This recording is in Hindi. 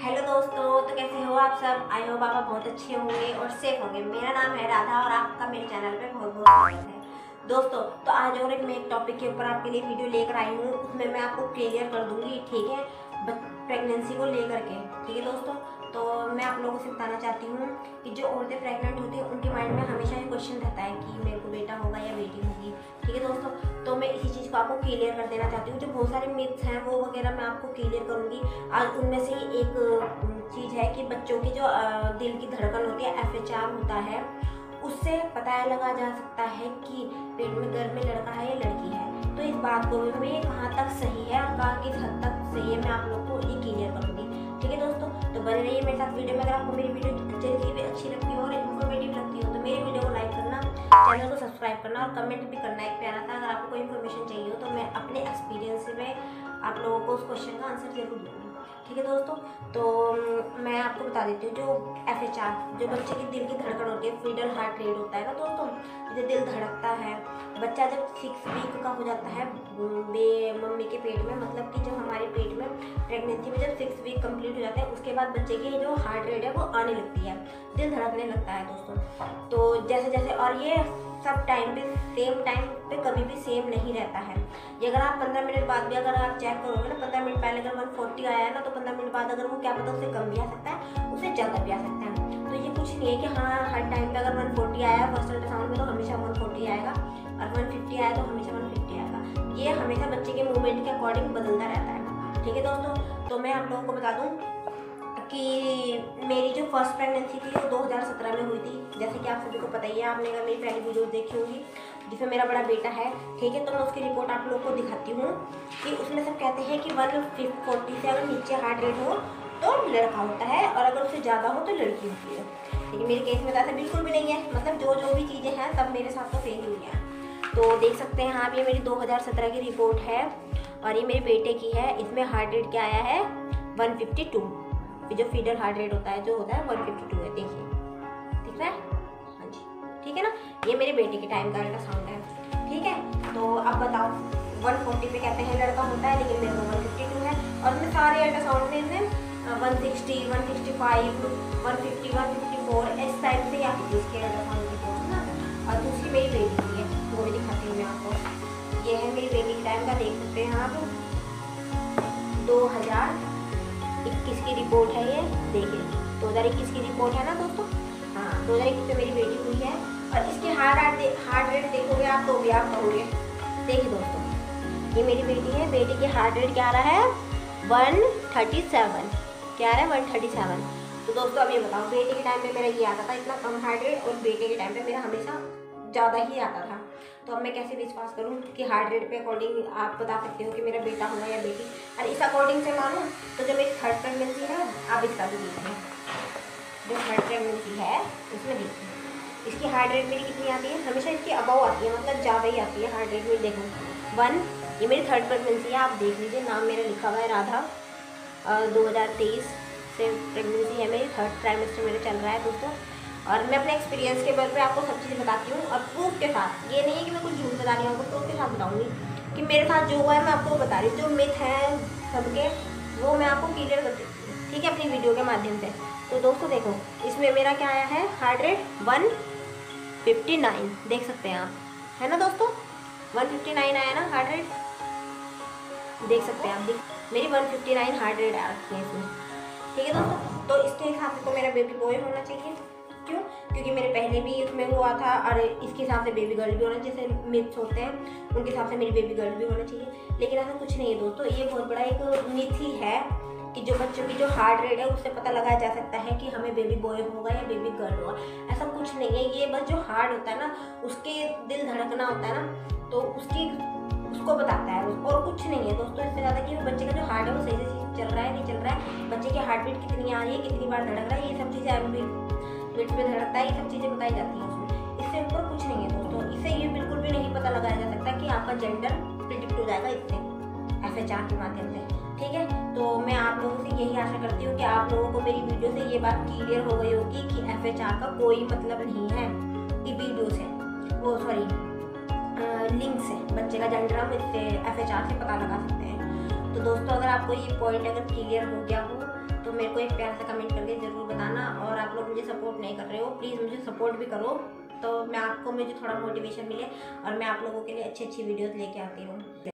हेलो दोस्तों तो कैसे हो आप सब? आई होप आप बहुत अच्छे होंगे और सेफ़ होंगे। मेरा नाम है राधा और आपका मेरे चैनल पे बहुत बहुत स्वागत है। दोस्तों तो आज और एक मैं एक टॉपिक के ऊपर आपके लिए वीडियो लेकर आई हूँ। उसमें मैं आपको क्लियर कर दूँगी, ठीक है? प्रेगनेंसी को लेकर के, ठीक है दोस्तों? तो मैं आप लोगों से बताना चाहती हूँ कि जो औरतें प्रेग्नेंट होती हैं, उनके माइंड में हमेशा ये क्वेश्चन रहता है कि मेरे को बेटा होगा या बेटी होगी। ठीक है दोस्तों? तो मैं इसी चीज़ को आपको क्लियर कर देना चाहती हूँ। जो बहुत सारे मिथ्स हैं, वो वगैरह मैं आपको क्लियर करूँगी। आज उनमें से एक चीज़ है कि बच्चों की जो दिल की धड़कन होती है एफ़ होता है, उससे पता लगा जा सकता है कि पेट में गर्भ में लड़का है या लड़की है। तो इस बात को भी मैं कहाँ तक सही है और कहाँ किस हद तक सही है, मैं आप लोग को ये क्लियर करूँगी। बने रहिए मेरे साथ वीडियो में। अगर आपको मेरी वीडियो जल्दी भी अच्छी लगती हो और इन्फॉर्मेटिव लगती हो तो मेरी वीडियो को लाइक करना चैनल को सब्सक्राइब करना और कमेंट भी करना एक प्यारा था अगर आपको कोई इन्फॉर्मेशन चाहिए हो तो मैं अपने एक्सपीरियंस में आप लोगों को उस क्वेश्चन का आंसर ज़रूर दूँगी। ठीक है दोस्तों? तो मैं आपको बता देती हूँ, जो एफ़ जो बच्चे की दिल की धड़कन होती है फीडल हार्ट रेट होता है ना दोस्तों? दिल धड़कता है। बच्चा जब सिक्स वीक का हो जाता है, बे, मम्मी के पेट में मतलब कि जब हमारे पेट में प्रेगनेंसी में जब सिक्स वीक कंप्लीट हो जाता है, उसके बाद बच्चे की जो हार्ट रेट है वो आने लगती है। दिल धड़कने लगता है दोस्तों। तो जैसे जैसे और ये सब टाइम पे सेम टाइम पे कभी भी सेम नहीं रहता है। ये अगर आप पंद्रह मिनट बाद भी अगर आप चेक करोगे ना, पंद्रह मिनट पहले अगर वन फोर्टी आया है ना तो पंद्रह मिनट बाद अगर वो क्या पता उससे कम भी आ सकता है उससे ज़्यादा भी आ सकता है। कुछ नहीं है कि हाँ हर टाइम पे अगर वन फोर्टी आया फ़र्स्ट अल्ट्रासाउंड में तो हमेशा वन फोर्टी आएगा। और वन फिफ्टी आया तो हमेशा वन फिफ्टी आएगा। ये हमेशा बच्चे के मूवमेंट के अकॉर्डिंग बदलता रहता है। ठीक है दोस्तों? तो मैं आप लोगों को बता दूँ कि मेरी जो फ़र्स्ट प्रेगनेंसी थी, वो 2017 में हुई थी। जैसे कि आप सभी को पता ही है, आपने अगर मेरी पहली वीडियो देखी होगी, जिसमें मेरा बड़ा बेटा है। ठीक है तो मैं उसकी रिपोर्ट आप लोग को दिखाती हूँ कि उसमें सब कहते हैं कि वन फोर्टी से अगर नीचे हार्ट रेट हो तो लड़का होता है। और अगर उससे ज़्यादा हो तो लड़की होती है। लेकिन मेरे केस में तो ऐसा बिल्कुल भी नहीं है। मतलब जो जो भी चीज़ें हैं, सब मेरे साथ तो फेल हुई हैं। तो देख सकते हैं आप, ये मेरी 2017 की रिपोर्ट है और ये मेरे बेटे की है। इसमें हार्ट रेट क्या आया है? 152 जो फीडर हार्ट रेट होता है, जो होता है 152 है। देखिए। ठीक है? हाँ जी। ठीक है ना? ये मेरे बेटे के टाइम का साउंड है। ठीक है? तो अब बताओ 140 पे कहते हैं लड़का होता है, लेकिन मेरे को 152 है। और मैं सारे अल्ट्रासाउंड में 160 165 150 150 फोर एस टाइप से यहाँ यूज़ किया जाता था उनकी फ़ोन ना, और दूसरी मेरी बेबी की है, वो भी दिखाती हूँ मैं आपको। ये है मेरी बेबी टाइम का देख सकते हैं आप। दो हज़ार इक्कीस की रिपोर्ट है ये, देखिए। दो हज़ार इक्कीस की रिपोर्ट है ना दोस्तों? हाँ दो हज़ार इक्कीस में मेरी बेटी हुई है। और इसके hard heart rate heart rate देखोगे आप तो भी आप कहोगे। देखिए दोस्तों, ये मेरी बेटी है। बेटी के हार्ट रेट क्या रहा है? वन थर्टी सेवन क्या रहा है? वन थर्टी सेवन तो दोस्तों, अब ये बताओ, बेटे के टाइम पे मेरा ये आता था, इतना कम हार्ट रेट और बेटे के टाइम पे मेरा हमेशा ज़्यादा ही आता था। तो अब मैं कैसे विश्वास करूँ कि हार्ट रेट पे अकॉर्डिंग आप बता सकते हो कि मेरा बेटा होगा या बेटी? और इस अकॉर्डिंग से मानो तो जो मेरी थर्ड प्रेगनेंसी है आप इसका भी देखिए जो थर्ड प्रेगनेंसी है, उसमें देखिए। इसकी हार्ट रेट मेरी कितनी आती है? हमेशा इसकी अबाव आती है मतलब ज़्यादा ही आती है हार्ट रेट मेरी देखो। वन ये मेरी थर्ड प्रेगनेंसी है, आप देख लीजिए, नाम मेरा लिखा हुआ है राधा दो हज़ार तेईस। से प्रेगनेंसी है मेरी थर्ड ट्राइमेस्टर मेरे चल रहा है दोस्तों। और मैं अपने एक्सपीरियंस के बल पे आपको सब चीज़ें बताती हूँ, और प्रूफ के साथ। ये नहीं है कि मैं कुछ झूठ बता रही हूँ, आपको प्रूफ के साथ बताऊँगी कि मेरे साथ जो हुआ है मैं आपको बता रही हूँ। जो मिथ है सबके, वो मैं आपको क्लियर करती हूँ, ठीक है, अपनी वीडियो के माध्यम से। तो दोस्तों देखो, इसमें मेरा क्या आया है? Heart rate one fifty nine देख सकते हैं आप। है ना दोस्तों? वन फिफ्टी नाइन आया ना हार्ट रेट देख सकते हैं आप, देख। मेरी one fifty nine heart rate आ रखी है इसमें। ठीक है दोस्तों? तो इसके हिसाब से तो मेरा बेबी बॉय होना चाहिए। क्यों? क्योंकि मेरे पहले भी उसमें हुआ था और इसके हिसाब से बेबी गर्ल भी होना जैसे मिथ्स होते हैं, उनके हिसाब से मेरी बेबी गर्ल भी होना चाहिए। लेकिन ऐसा कुछ नहीं है दोस्तों। ये बहुत बड़ा एक मिथ ही है कि जो बच्चों की जो हार्ट रेट है, उससे पता लगाया जा सकता है कि हमें बेबी बॉय होगा या बेबी गर्ल होगा। ऐसा कुछ नहीं है। ये बस जो हार्ट होता है ना, उसके दिल धड़कना होता है ना तो उसकी उसको बताता है और कुछ नहीं है। दोस्तों, इससे ज़्यादा कि बच्चे का जो हार्ट है, वो सही से चल रहा है, नहीं चल रहा है। बच्चे की हार्ट बीट कितनी आ रही है, कितनी बार धड़क रहा है, ये सब चीज़ें अभी पेट में धड़कता है, ये सब चीज़ें बताई जाती हैं उसमें। इससे ऊपर कुछ नहीं है दोस्तों। इससे ये बिल्कुल भी नहीं पता लगाया जा सकता कि आपका जेंडर प्रिडिक्ट हो जाएगा इससे एफ़ एच आर के माध्यम से। ठीक है? तो मैं आप लोगों से यही आशा करती हूँ कि आप लोगों को मेरी वीडियो से ये बात क्लियर हो गई होगी कि एफ़ एच आर का कोई मतलब नहीं है वीडियो से वो सॉरी लिंक से बच्चे का जेंडर हम इससे एफ़ एच आर से पता लगा सकते हैं। तो दोस्तों, अगर आपको ये पॉइंट अगर क्लियर हो गया हो तो मेरे को एक प्यार से कमेंट करके ज़रूर बताना और आप लोग मुझे सपोर्ट नहीं कर रहे हो प्लीज़ मुझे सपोर्ट भी करो। तो मैं आपको, मुझे थोड़ा मोटिवेशन मिले और मैं आप लोगों के लिए अच्छी अच्छी वीडियोज़ लेके आती हूँ।